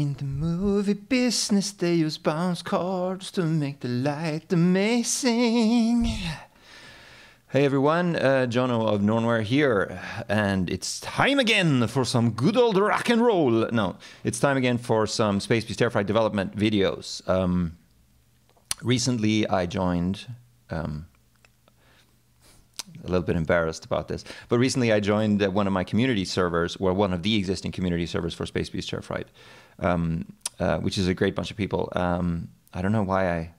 In the movie business, they use bounce cards to make the light amazing. Hey everyone, uh, Jono of Nornware here, and it's time again for some good old rock and roll. No, it's time again for some Space Beast Terror Fright development videos. Um, recently, I joined. Um, a little bit embarrassed about this, but recently I joined one of my community servers, or one of the existing community servers for Space Beast Terror Fright, um, uh, which is a great bunch of people. Um, I don't know why I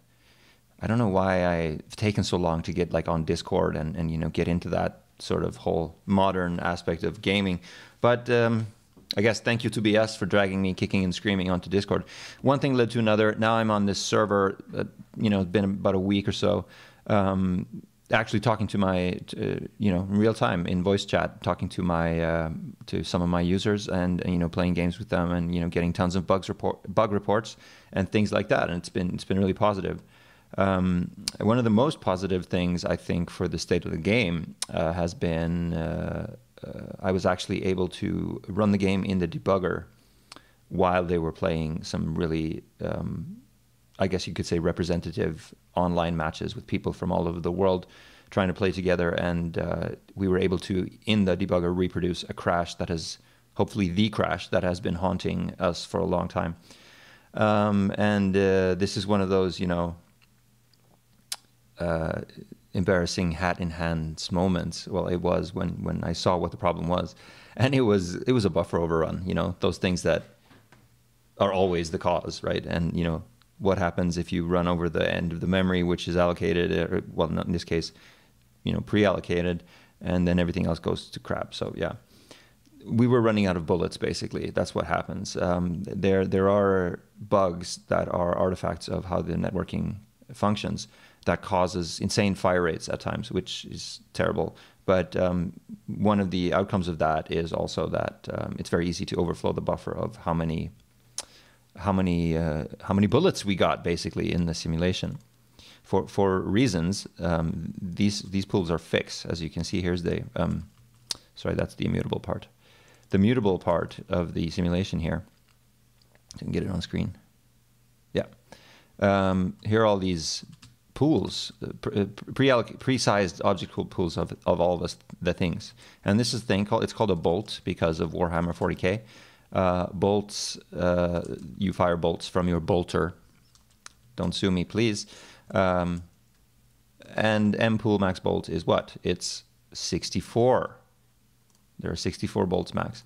I don't know why I've taken so long to get like on Discord and, and you know get into that sort of whole modern aspect of gaming. But um, I guess thank you to BS for dragging me kicking and screaming onto Discord. One thing led to another. Now I'm on this server. Uh, you know, it's been about a week or so. Um, actually talking to my, uh, you know, in real time in voice chat, talking to my uh, to some of my users and, you know playing games with them and you know getting tons of bugs report bug reports and things like that. And it's been it's been really positive. Um, one of the most positive things I think for the state of the game uh, has been uh, uh, I was actually able to run the game in the debugger while they were playing some really, um, I guess you could say, representative online matches with people from all over the world trying to play together. And uh, we were able to, in the debugger, reproduce a crash that has hopefully the crash that has been haunting us for a long time. Um, and uh, this is one of those, you know, uh, embarrassing hat in hands moments. Well, it was when when I saw what the problem was, and it was it was a buffer overrun. You know, those things that are always the cause, right? And you know what happens if you run over the end of the memory, which is allocated, or, well, not in this case, you know, pre-allocated, and then everything else goes to crap. So yeah. We were running out of bullets. Basically, that's what happens. Um, there, there are bugs that are artifacts of how the networking functions, that causes insane fire rates at times, which is terrible. But um, one of the outcomes of that is also that um, it's very easy to overflow the buffer of how many how many uh, how many bullets we got basically in the simulation. For for reasons um, these these pools are fixed, as you can see. Here's the um, sorry, that's the immutable part. The mutable part of the simulation here. I can get it on screen. Yeah. Um, here are all these pools, uh, uh, pre pre-sized object pool pools of, of all of the things. And this is thing called, it's called a bolt because of Warhammer 40k. Uh, bolts, uh, you fire bolts from your bolter. Don't sue me, please. Um, and M pool max bolt is what? It's 64. There are 64 bolts max.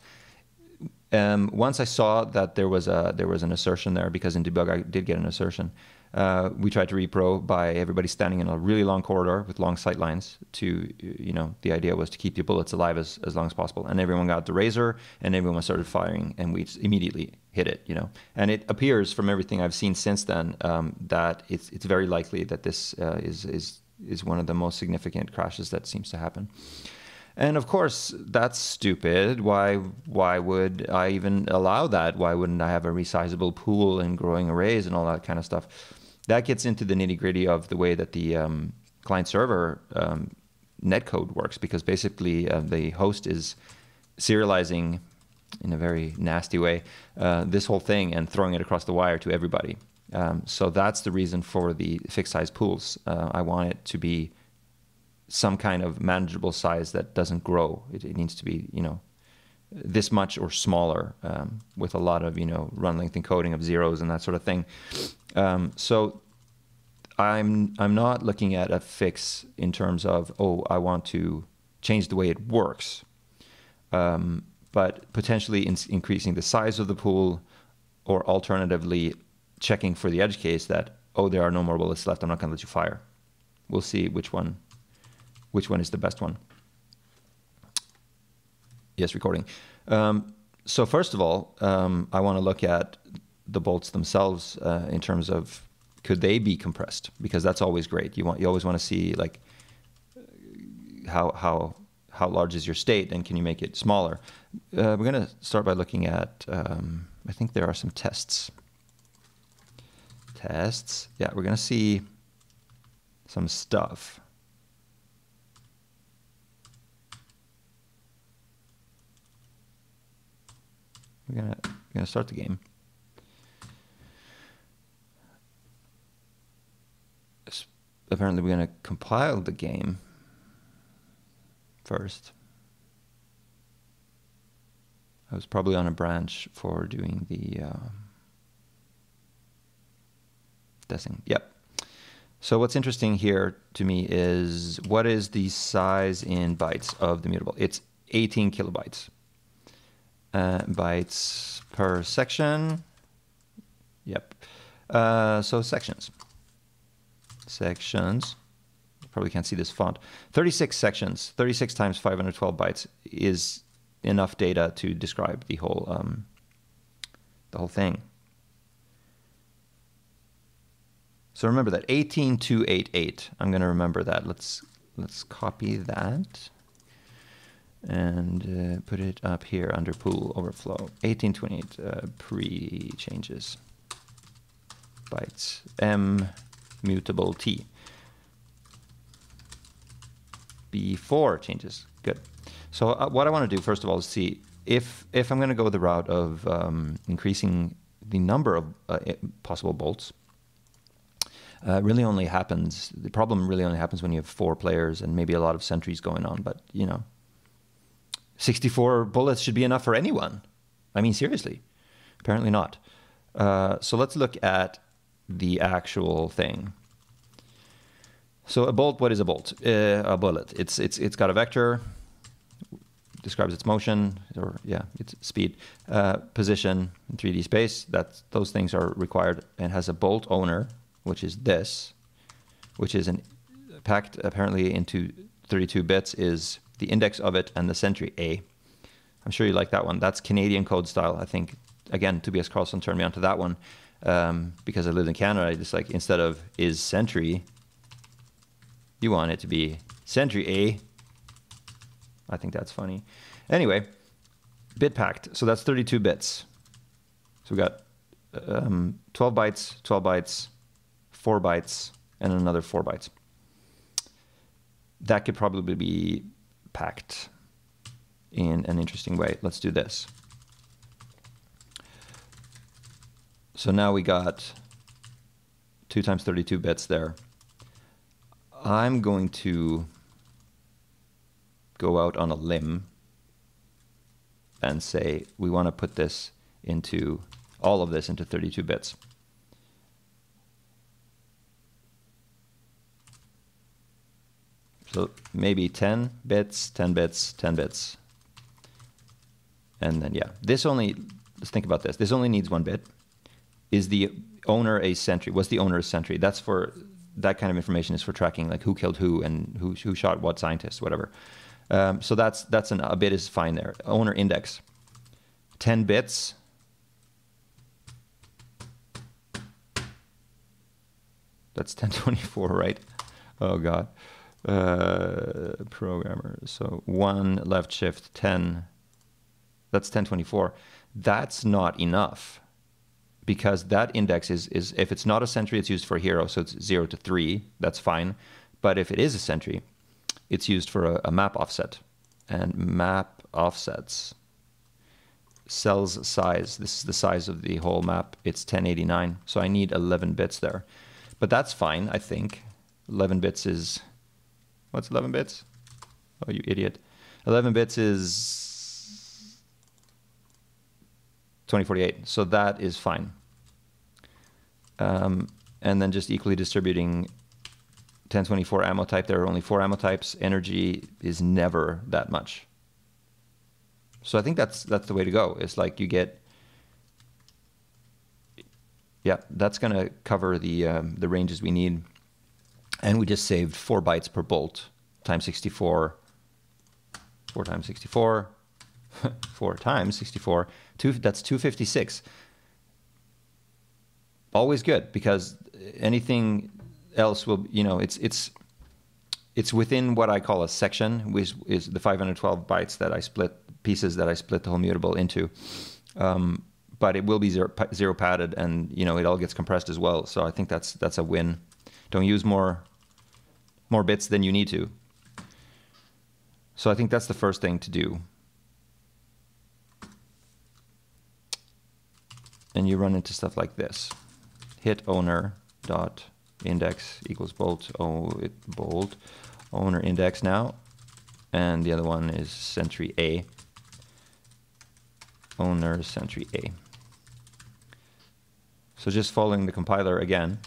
Um, once I saw that there was a there was an assertion there because in debug I did get an assertion uh, we tried to repro by everybody standing in a really long corridor with long sight lines to, you know, the idea was to keep your bullets alive as, as long as possible. And everyone got the razor and everyone started firing and we immediately hit it, you know. And it appears from everything I've seen since then um, that it's, it's very likely that this uh, is, is, is one of the most significant crashes that seems to happen. And of course, that's stupid. Why why would I even allow that? Why wouldn't I have a resizable pool and growing arrays and all that kind of stuff? That gets into the nitty gritty of the way that the um, client server um, netcode works, because basically uh, the host is serializing in a very nasty way uh, this whole thing and throwing it across the wire to everybody. Um, so that's the reason for the fixed size pools. Uh, I want it to be some kind of manageable size that doesn't grow. It, it needs to be, you know, this much or smaller um, with a lot of you know run length encoding of zeros and that sort of thing. Um, so I'm I'm not looking at a fix in terms of oh I want to change the way it works, um, but potentially in increasing the size of the pool, or alternatively checking for the edge case that oh there are no more bullets left I'm not going to let you fire. We'll see which one which one is the best one. Yes, recording. Um, so first of all, um, I want to look at the bolts themselves uh, in terms of could they be compressed because that's always great. You want you always want to see like how how how large is your state and can you make it smaller. Uh, we're going to start by looking at. Um, I think there are some tests. Tests. Yeah, we're going to see some stuff. We're gonna we're gonna start the game. Apparently, we're gonna compile the game first. I was probably on a branch for doing the uh, testing. Yep. So what's interesting here to me is what is the size in bytes of the mutable? It's 18 kilobytes. Uh, bytes per section. Yep. Uh, so sections. Sections. Probably can't see this font. 36 sections. 36 times 512 bytes is enough data to describe the whole um, the whole thing. So remember that 18288. I'm going to remember that. Let's let's copy that and uh, put it up here under pool overflow. 1828 uh, pre changes bytes m mutable t before changes. Good. So uh, what I want to do first of all is see if if I'm going to go the route of um, increasing the number of uh, possible bolts uh, really only happens. The problem really only happens when you have four players and maybe a lot of sentries going on. But you know, 64 bullets should be enough for anyone. I mean, seriously, apparently not. Uh, so let's look at the actual thing. So a bolt, what is a bolt? Uh, a bullet. It's it's it's got a vector, describes its motion or yeah, its speed, uh, position, 3D space. That those things are required and has a bolt owner which is this, which is an packed apparently into 32 bits, is the index of it and the sentry A. I'm sure you like that one. That's Canadian code style. I think again, Tobias Carlson turned me onto that one um, because I lived in Canada. I just like instead of is sentry, you want it to be sentry A. I think that's funny. Anyway, bit packed. So that's 32 bits. So we got um, 12 bytes, 12 bytes, four bytes, and another four bytes. That could probably be packed in an interesting way. Let's do this. So now we got 2 times 32 bits there. I'm going to go out on a limb and say we want to put this into all of this into 32 bits. Maybe 10 bits, 10 bits, 10 bits. And then, yeah, this only, let's think about this. This only needs one bit. Is the owner a sentry? Was the owner a sentry? That's for, that kind of information is for tracking like who killed who and who, who shot what scientist, whatever. Um, so that's, that's an, a bit is fine there. Owner index, 10 bits. That's 1024, right? Oh God uh, programmer. So one left shift 10, that's 1024. That's not enough because that index is, is if it's not a sentry, it's used for hero. So it's zero to three, that's fine. But if it is a sentry, it's used for a, a map offset. And map offsets cells size. This is the size of the whole map. It's 1089. So I need 11 bits there. But that's fine, I think. 11 bits is What's 11 bits? Oh, you idiot. 11 bits is 2048. So that is fine. Um, and then just equally distributing 1024 ammo type. There are only four ammo types. Energy is never that much. So I think that's that's the way to go. It's like you get, yeah, that's going to cover the um, the ranges we need and we just saved four bytes per bolt times 64, four times 64, four times 64, two, that's 256. Always good because anything else will, you know, it's, it's, it's within what I call a section, which is the 512 bytes that I split, pieces that I split the whole mutable into. Um, but it will be zero, zero padded and, you know, it all gets compressed as well. So I think that's, that's a win. Don't use more more bits than you need to. So I think that's the first thing to do. And you run into stuff like this. Hit owner dot index equals bolt oh it bolt owner index now, and the other one is sentry A. Owner sentry A. So just following the compiler again.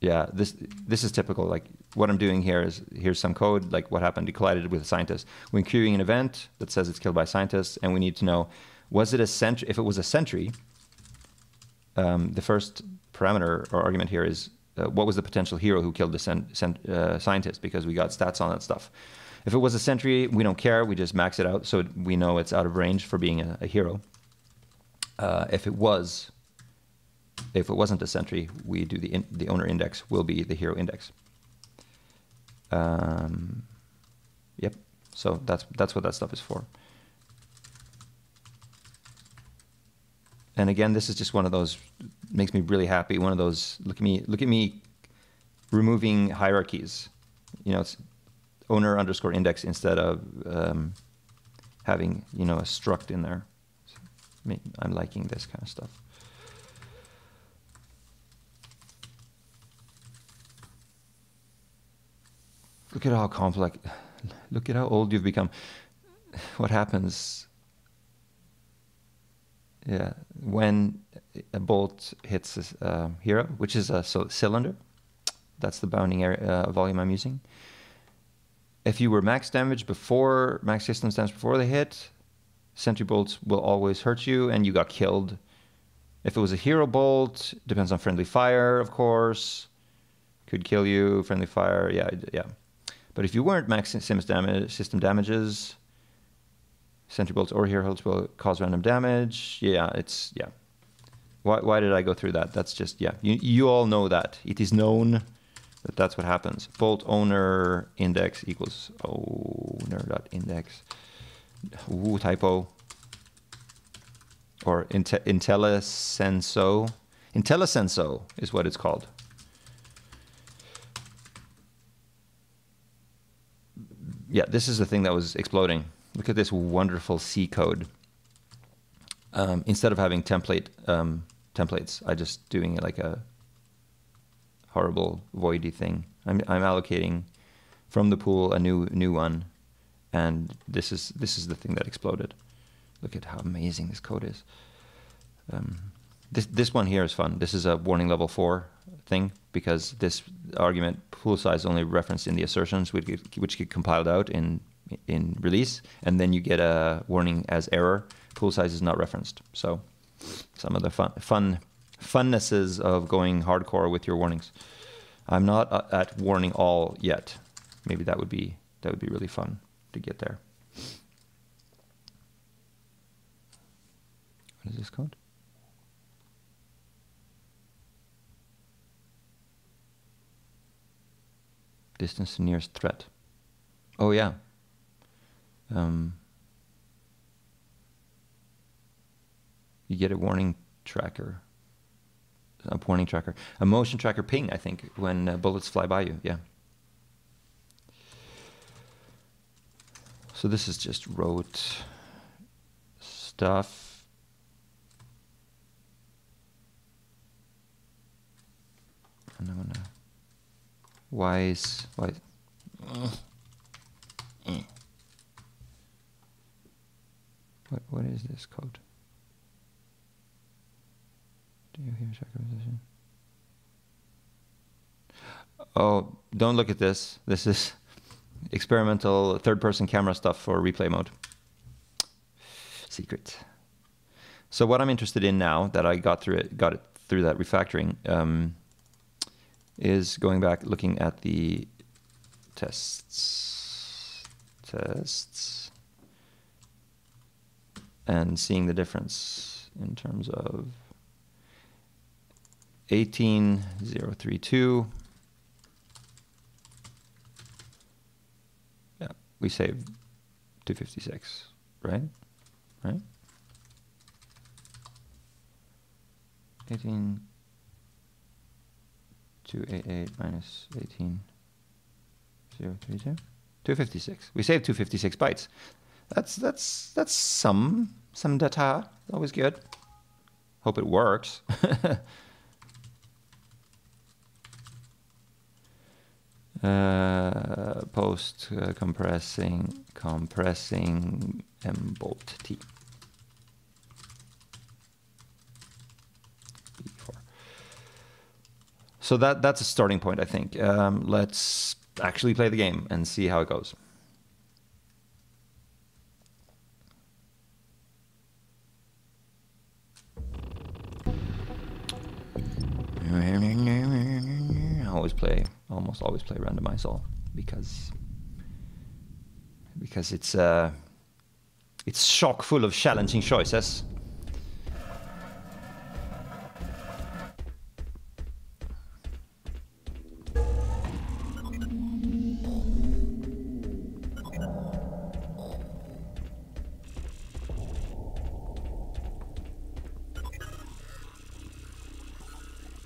Yeah, this this is typical. Like what I'm doing here is here's some code, like what happened, you collided with a scientist. When queuing an event that says it's killed by scientists, and we need to know, was it a sentry? If it was a sentry, um, the first parameter or argument here is uh, what was the potential hero who killed the uh, scientist because we got stats on that stuff. If it was a sentry, we don't care. We just max it out so we know it's out of range for being a, a hero. Uh, if it was, if it wasn't a sentry, we do the in, the owner index will be the hero index. Um, yep. So that's that's what that stuff is for. And again, this is just one of those makes me really happy. One of those look at me look at me removing hierarchies. You know, it's owner underscore index instead of um, having you know a struct in there. So I'm liking this kind of stuff. Look at how complex. Look at how old you've become. What happens yeah, when a bolt hits a uh, hero, which is a so cylinder, that's the bounding area, uh, volume I'm using. If you were max damage before, max system damage before the hit, sentry bolts will always hurt you and you got killed. If it was a hero bolt, depends on friendly fire, of course. Could kill you, friendly fire, yeah, yeah. But if you weren't max system, damage, system damages, Sentry bolts or hero bolts will cause random damage. Yeah, it's yeah. Why why did I go through that? That's just yeah. You you all know that it is known that that's what happens. Bolt owner index equals owner dot index. Ooh typo. Or inte, IntelliSenso. IntelliSenso is what it's called. Yeah, this is the thing that was exploding. Look at this wonderful C code. Um, instead of having template um, templates, I just doing it like a horrible voidy thing. I'm, I'm allocating from the pool a new new one, and this is this is the thing that exploded. Look at how amazing this code is. Um, this this one here is fun. This is a warning level four thing because this argument pool size only referenced in the assertions which get, which get compiled out in in release, and then you get a warning as error. Pool size is not referenced. So some of the fun, fun funnesses of going hardcore with your warnings. I'm not at warning all yet. Maybe that would be that would be really fun to get there. What is this code? Distance to nearest threat. Oh yeah, um, you get a warning tracker, a warning tracker, a motion tracker ping. I think when uh, bullets fly by you. Yeah. So this is just rote stuff. And I'm gonna wise. Uh, uh. What what is this code? Do you hear position? Oh, don't look at this. This is experimental third person camera stuff for replay mode. Secret. So what I'm interested in now that I got through it, got it through that refactoring, um, is going back looking at the tests. Tests and seeing the difference in terms of 18032. Yeah, we saved 256, right? Right? 18 288 minus 18 032 256. We saved 256 bytes. That's that's that's some some data. Always good. Hope it works. uh, post uh, compressing compressing mbolt t. So that that's a starting point, I think. Um, let's actually play the game and see how it goes. I always play, almost always play randomize all because because it's uh, it's chock full of challenging choices.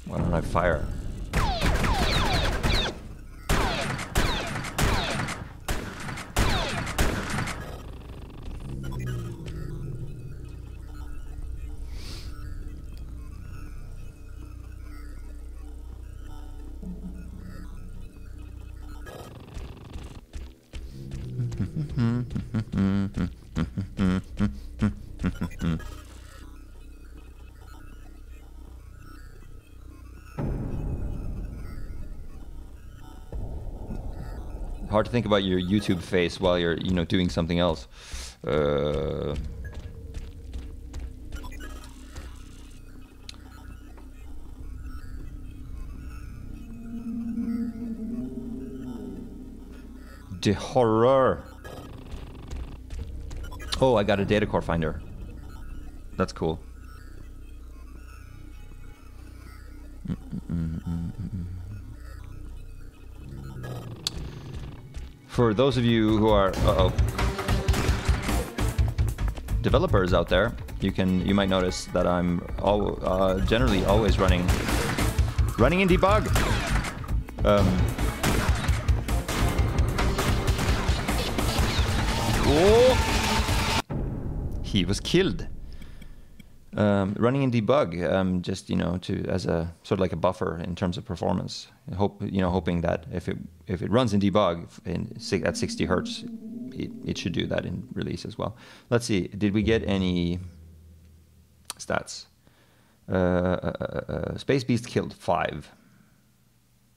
Why don't I fire? Hard to think about your YouTube face while you're, you know, doing something else. Uh, the horror. Oh, I got a data core finder. That's cool. For those of you who are uh oh developers out there, you can you might notice that I'm all, uh, generally always running running in debug. Um, oh, he was killed. Um, running in debug, um, just you know, to as a sort of like a buffer in terms of performance. Hope you know, hoping that if it if it runs in debug in at 60 hertz, it, it should do that in release as well. Let's see, did we get any stats? Uh, uh, uh, uh Space Beast killed 5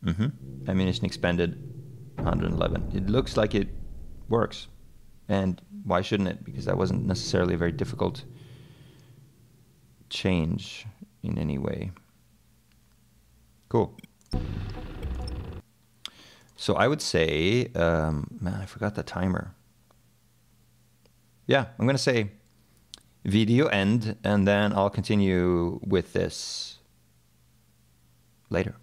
mm-hmm. Ammunition expended 111. It looks like it works, and why shouldn't it? Because that wasn't necessarily a very difficult change in any way. Cool. So I would say, um, man, I forgot the timer. Yeah, I'm going to say video end, and then I'll continue with this later.